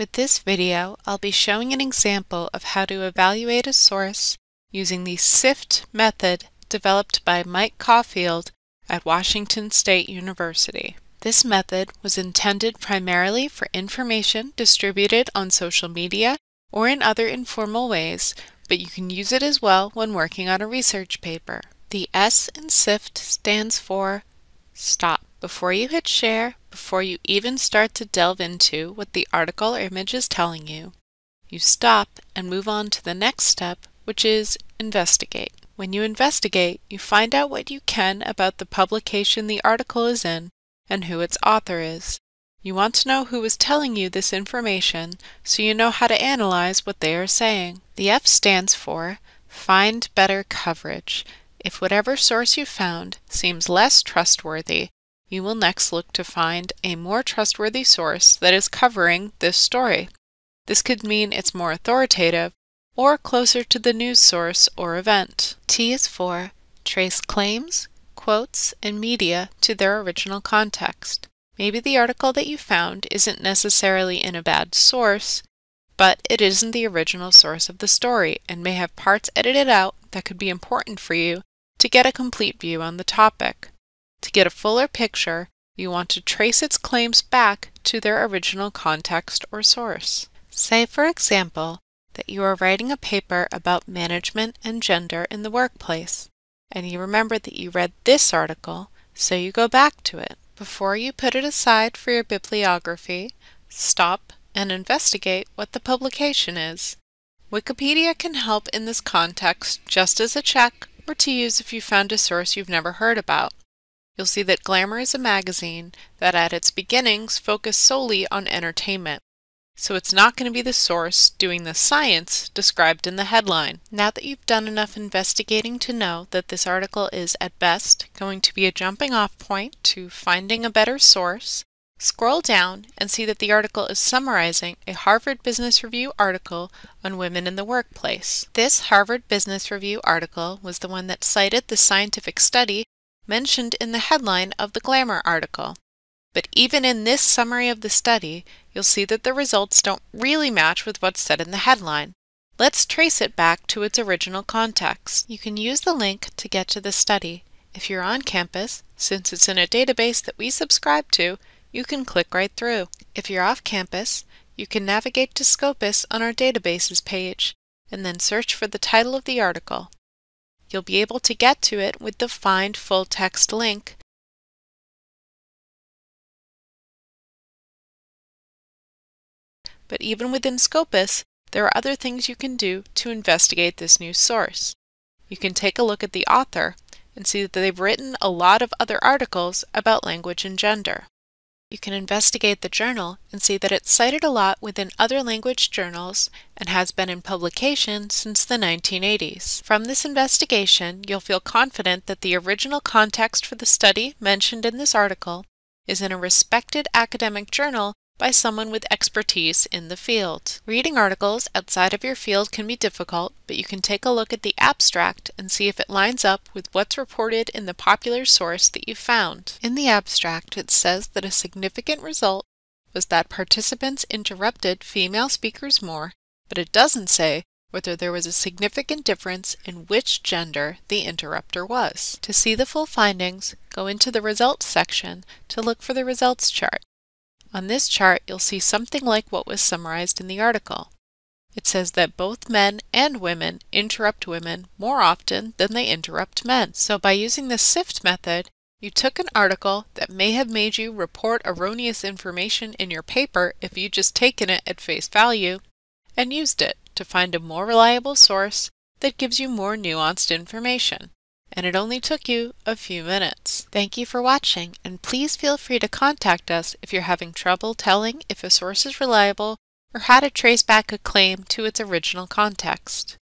With this video, I'll be showing an example of how to evaluate a source using the SIFT method developed by Mike Caulfield at Washington State University. This method was intended primarily for information distributed on social media or in other informal ways, but you can use it as well when working on a research paper. The S in SIFT stands for STOP. Before you hit share, before you even start to delve into what the article or image is telling you, you stop and move on to the next step, which is investigate. When you investigate, you find out what you can about the publication the article is in and who its author is. You want to know who is telling you this information so you know how to analyze what they are saying. The F stands for Find Better Coverage. If whatever source you found seems less trustworthy, you will next look to find a more trustworthy source that is covering this story. This could mean it's more authoritative or closer to the news source or event. T is for trace claims, quotes, and media to their original context. Maybe the article that you found isn't necessarily in a bad source, but it isn't the original source of the story and may have parts edited out that could be important for you to get a complete view on the topic. To get a fuller picture, you want to trace its claims back to their original context or source. Say, for example, that you are writing a paper about management and gender in the workplace, and you remember that you read this article, so you go back to it. Before you put it aside for your bibliography, stop and investigate what the publication is. Wikipedia can help in this context just as a check or to use if you found a source you've never heard about you'll see that Glamour is a magazine that at its beginnings focused solely on entertainment. So it's not going to be the source doing the science described in the headline. Now that you've done enough investigating to know that this article is at best going to be a jumping off point to finding a better source, Scroll down and see that the article is summarizing a Harvard Business Review article on women in the workplace. This Harvard Business Review article was the one that cited the scientific study mentioned in the headline of the Glamour article. But even in this summary of the study, you'll see that the results don't really match with what's said in the headline. Let's trace it back to its original context. You can use the link to get to the study. If you're on campus, since it's in a database that we subscribe to, you can click right through. If you're off campus, you can navigate to Scopus on our databases page, and then search for the title of the article. You'll be able to get to it with the Find Full Text link. But even within Scopus, there are other things you can do to investigate this new source. You can take a look at the author and see that they've written a lot of other articles about language and gender. You can investigate the journal and see that it's cited a lot within other language journals and has been in publication since the 1980s. From this investigation, you'll feel confident that the original context for the study mentioned in this article is in a respected academic journal by someone with expertise in the field. Reading articles outside of your field can be difficult, but you can take a look at the abstract and see if it lines up with what's reported in the popular source that you found. In the abstract, it says that a significant result was that participants interrupted female speakers more, but it doesn't say whether there was a significant difference in which gender the interrupter was. To see the full findings, go into the Results section to look for the results chart. On this chart, you'll see something like what was summarized in the article. It says that both men and women interrupt women more often than they interrupt men. So by using the SIFT method, you took an article that may have made you report erroneous information in your paper if you'd just taken it at face value, and used it to find a more reliable source that gives you more nuanced information and it only took you a few minutes. Thank you for watching, and please feel free to contact us if you're having trouble telling if a source is reliable or how to trace back a claim to its original context.